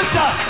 Günther!